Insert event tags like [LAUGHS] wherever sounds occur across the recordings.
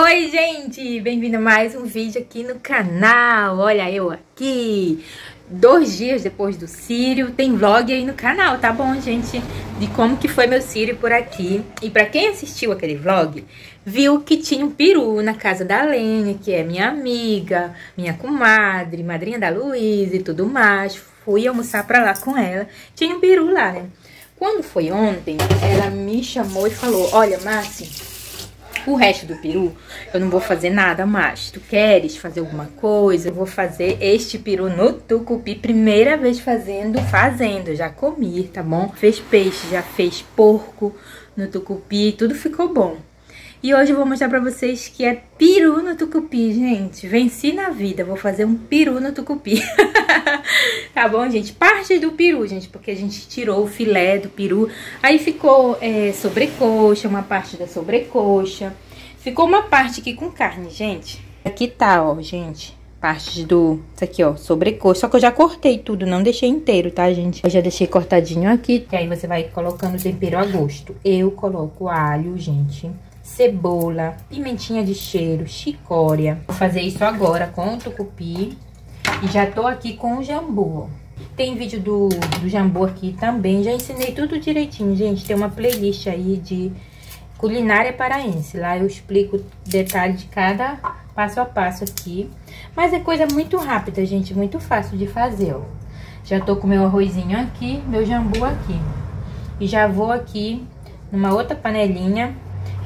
Oi, gente! Bem-vindo a mais um vídeo aqui no canal. Olha eu aqui. Dois dias depois do Sírio, tem vlog aí no canal, tá bom, gente? De como que foi meu Sírio por aqui. E pra quem assistiu aquele vlog, viu que tinha um peru na casa da Lênia, que é minha amiga, minha comadre, madrinha da Luísa e tudo mais. Fui almoçar pra lá com ela. Tinha um peru lá, né? Quando foi ontem, ela me chamou e falou, olha, Márcia, o resto do peru, eu não vou fazer nada mais. Tu queres fazer alguma coisa? Eu vou fazer este peru no tucupi. Primeira vez fazendo, fazendo. Já comi, tá bom? Fez peixe, já fez porco no tucupi. Tudo ficou bom. E hoje eu vou mostrar pra vocês que é peru no tucupi, gente. Venci na vida, vou fazer um peru no tucupi. [LAUGHS] tá bom, gente? Parte do peru, gente, porque a gente tirou o filé do peru. Aí ficou é, sobrecoxa, uma parte da sobrecoxa. Ficou uma parte aqui com carne, gente. Aqui tá, ó, gente. Partes do... Isso aqui, ó, sobrecoxa. Só que eu já cortei tudo, não deixei inteiro, tá, gente? Eu já deixei cortadinho aqui. E aí você vai colocando o tempero a gosto. Eu coloco alho, gente cebola, pimentinha de cheiro, chicória. Vou fazer isso agora com o tucupi. E já tô aqui com o jambu, Tem vídeo do, do jambu aqui também. Já ensinei tudo direitinho, gente. Tem uma playlist aí de culinária paraense. Lá eu explico detalhe de cada passo a passo aqui. Mas é coisa muito rápida, gente. Muito fácil de fazer, ó. Já tô com meu arrozinho aqui, meu jambu aqui. E já vou aqui numa outra panelinha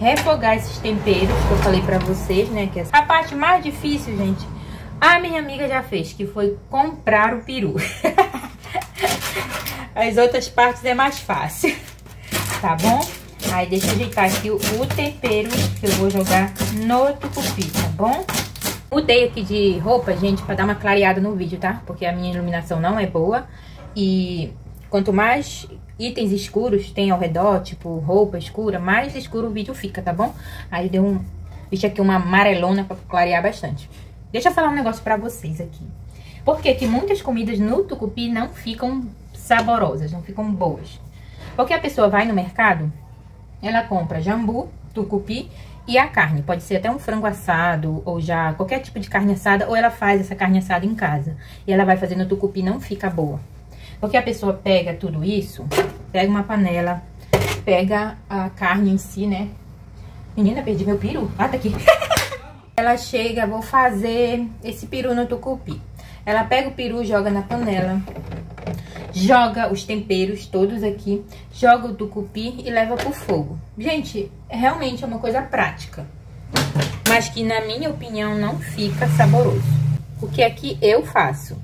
refogar esses temperos que eu falei pra vocês, né? Que é a parte mais difícil, gente, a minha amiga já fez, que foi comprar o peru. [LAUGHS] As outras partes é mais fácil, tá bom? Aí deixa eu ajeitar aqui o, o tempero que eu vou jogar no tucupi, tá bom? Mudei aqui de roupa, gente, pra dar uma clareada no vídeo, tá? Porque a minha iluminação não é boa. E quanto mais itens escuros tem ao redor, tipo roupa escura, mais escuro o vídeo fica, tá bom? Aí deu um... Deixa aqui uma amarelona pra clarear bastante. Deixa eu falar um negócio pra vocês aqui. Por que que muitas comidas no tucupi não ficam saborosas, não ficam boas? Porque a pessoa vai no mercado, ela compra jambu, tucupi e a carne. Pode ser até um frango assado ou já qualquer tipo de carne assada, ou ela faz essa carne assada em casa. E ela vai fazer no tucupi, não fica boa. Porque a pessoa pega tudo isso, pega uma panela, pega a carne em si, né? Menina, perdi meu peru. Ah, tá aqui. [LAUGHS] Ela chega, vou fazer esse peru no tucupi. Ela pega o peru, joga na panela, joga os temperos todos aqui, joga o tucupi e leva pro fogo. Gente, realmente é uma coisa prática, mas que na minha opinião não fica saboroso. O que aqui eu faço?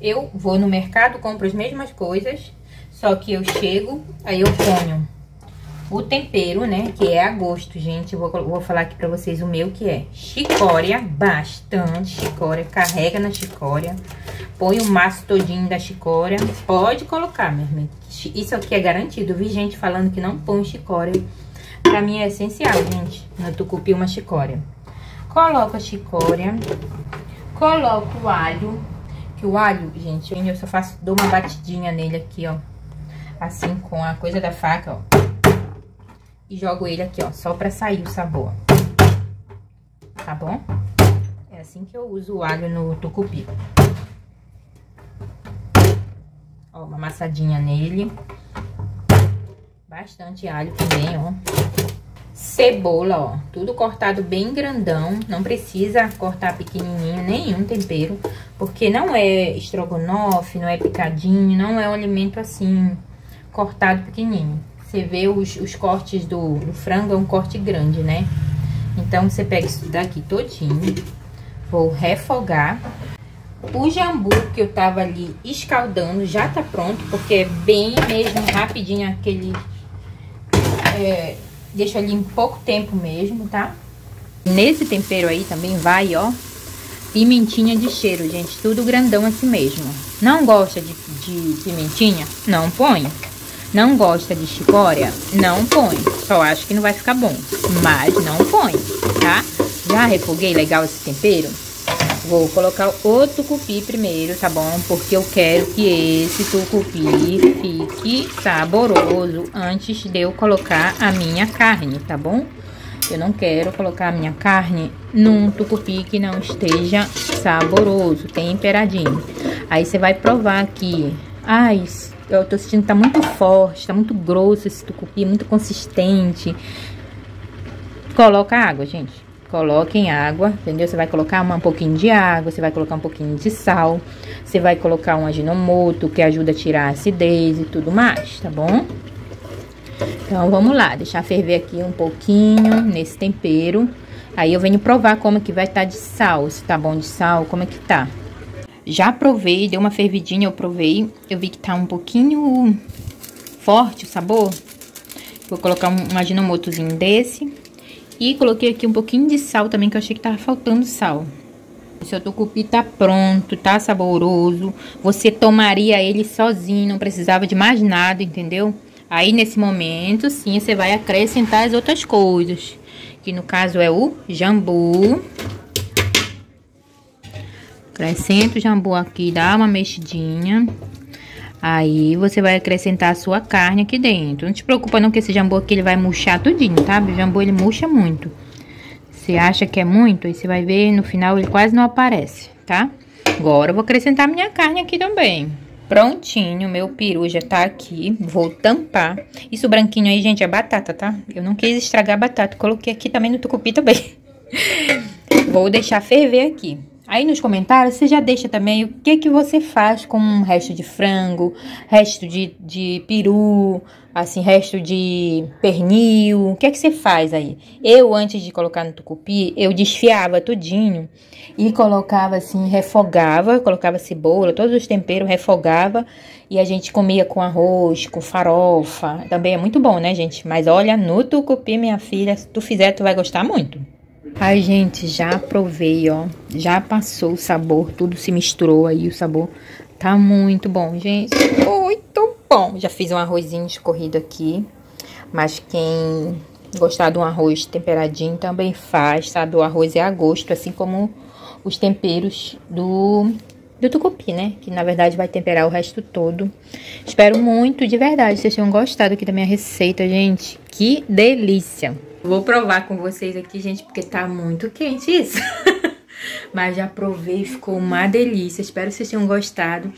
Eu vou no mercado, compro as mesmas coisas, só que eu chego, aí eu ponho o tempero, né, que é a gosto, gente. Eu vou, vou falar aqui pra vocês o meu, que é chicória, bastante chicória, carrega na chicória. Põe o maço todinho da chicória, pode colocar, minha irmã. Isso aqui é garantido, vi gente falando que não põe chicória. Pra mim é essencial, gente, no tucupi uma chicória. Coloco a chicória, coloco o alho, o alho, gente, eu só faço, dou uma batidinha nele aqui, ó. Assim, com a coisa da faca, ó. E jogo ele aqui, ó, só pra sair o sabor. Tá bom? É assim que eu uso o alho no tucupi. Ó, uma amassadinha nele. Bastante alho também, ó cebola, ó, tudo cortado bem grandão, não precisa cortar pequenininho nenhum tempero, porque não é estrogonofe, não é picadinho, não é um alimento assim, cortado pequenininho. Você vê os, os cortes do, do frango, é um corte grande, né? Então, você pega isso daqui todinho, vou refogar. O jambu que eu tava ali escaldando já tá pronto, porque é bem mesmo rapidinho aquele... É, Deixo ali em pouco tempo mesmo, tá? Nesse tempero aí também vai, ó, pimentinha de cheiro, gente. Tudo grandão assim mesmo. Não gosta de, de pimentinha? Não põe. Não gosta de chicória? Não põe. Só acho que não vai ficar bom. Mas não põe, tá? Já refoguei legal esse tempero? Vou colocar o tucupi primeiro, tá bom? Porque eu quero que esse tucupi fique saboroso antes de eu colocar a minha carne, tá bom? Eu não quero colocar a minha carne num tucupi que não esteja saboroso, temperadinho. Aí você vai provar aqui. Ai, eu tô sentindo que tá muito forte, tá muito grosso esse tucupi, muito consistente. Coloca água, gente. Coloquem água, entendeu? Você vai colocar um pouquinho de água, você vai colocar um pouquinho de sal, você vai colocar um aginomoto que ajuda a tirar a acidez e tudo mais, tá bom? Então, vamos lá, deixar ferver aqui um pouquinho nesse tempero. Aí eu venho provar como é que vai estar tá de sal, se tá bom de sal, como é que tá. Já provei, deu uma fervidinha, eu provei. Eu vi que tá um pouquinho forte o sabor. Vou colocar um, um aginomotozinho desse. E coloquei aqui um pouquinho de sal também, que eu achei que tava faltando sal. O seu tucupi tá pronto, tá saboroso. Você tomaria ele sozinho, não precisava de mais nada, entendeu? Aí, nesse momento, sim, você vai acrescentar as outras coisas. Que no caso é o jambu. Acrescenta o jambu aqui, dá uma mexidinha. Aí, você vai acrescentar a sua carne aqui dentro. Não te preocupa não que esse jambu aqui, ele vai murchar tudinho, tá? O jambu, ele murcha muito. Você acha que é muito, aí você vai ver, no final, ele quase não aparece, tá? Agora, eu vou acrescentar minha carne aqui também. Prontinho, meu peru já tá aqui. Vou tampar. Isso branquinho aí, gente, é batata, tá? Eu não quis estragar a batata. Coloquei aqui também no tucupi também. [LAUGHS] Vou deixar ferver aqui. Aí nos comentários você já deixa também o que que você faz com um resto de frango, resto de, de peru, assim, resto de pernil. O que é que você faz aí? Eu, antes de colocar no tucupi, eu desfiava tudinho e colocava assim, refogava, colocava cebola, todos os temperos, refogava e a gente comia com arroz, com farofa. Também é muito bom, né, gente? Mas olha, no tucupi, minha filha, se tu fizer, tu vai gostar muito. Ai, gente, já provei, ó. Já passou o sabor, tudo se misturou aí, o sabor tá muito bom, gente. Muito bom. Já fiz um arrozinho escorrido aqui. Mas quem gostar de um arroz temperadinho também faz, sabe? O arroz é a gosto, assim como os temperos do, do tucupi, né? Que na verdade vai temperar o resto todo. Espero muito, de verdade, vocês tenham gostado aqui da minha receita, gente. Que delícia! Vou provar com vocês aqui, gente, porque tá muito quente isso. [LAUGHS] mas já provei, ficou uma delícia. Espero que vocês tenham gostado.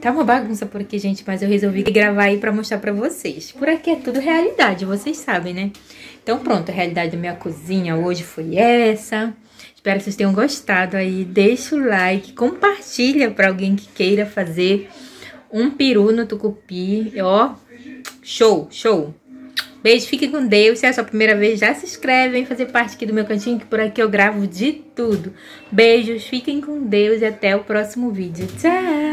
Tá uma bagunça por aqui, gente, mas eu resolvi gravar aí pra mostrar pra vocês. Por aqui é tudo realidade, vocês sabem, né? Então pronto, a realidade da minha cozinha hoje foi essa. Espero que vocês tenham gostado aí. Deixa o like, compartilha pra alguém que queira fazer um peru no tucupi. Ó, show, show! Beijo, fique com Deus. Se é a sua primeira vez, já se inscreve, vem fazer parte aqui do meu cantinho, que por aqui eu gravo de tudo. Beijos, fiquem com Deus e até o próximo vídeo. Tchau!